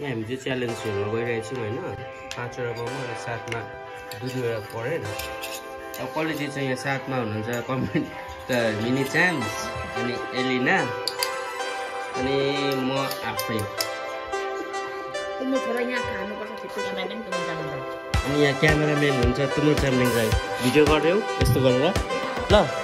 यहाँ हामी चाहिँ च्यालेन्जहरू गइरहेछौँ होइन। पाँचवटा मोमो अनि साथमा दुई दुईवटा परेर अब कसले चाहिँ यहाँ साथमा हुनुहुन्छ कमेन्ट त मिनी चान्स अनि एलिना अनि म आफै। अनि यहाँ क्यामेराम्यान हुन्छ तुमुल च्याम्लिङ राई भिडियो गऱ्यौ यस्तो गरेर। ल।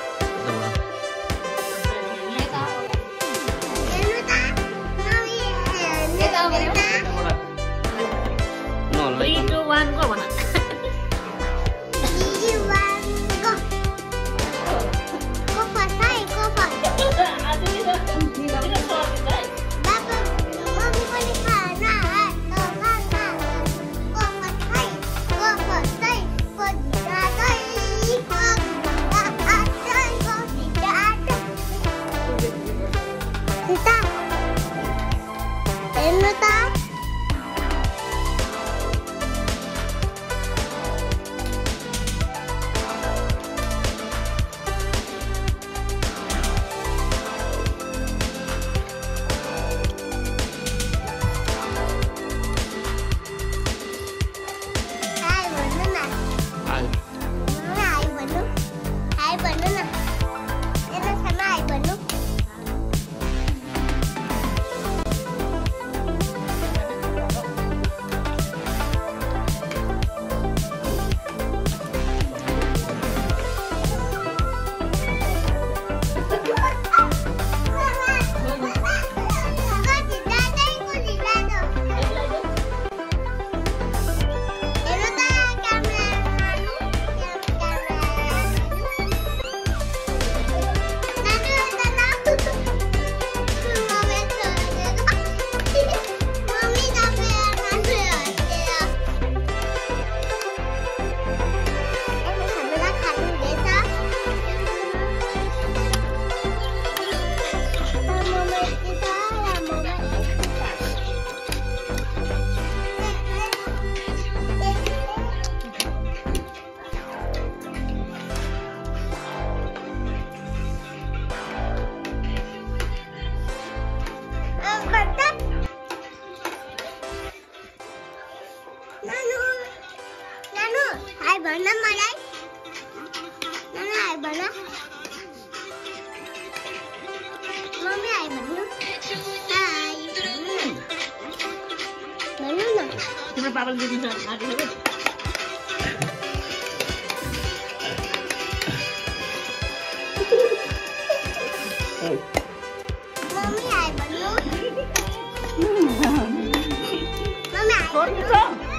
Nanu. Nanu Hai bữa năm vào đây Nanu hai bữa năm Mommy hai bữa năm Hai Bữa năm nào Kita babal gitu jangan ada Mami, I balloon. Mami, I balloon.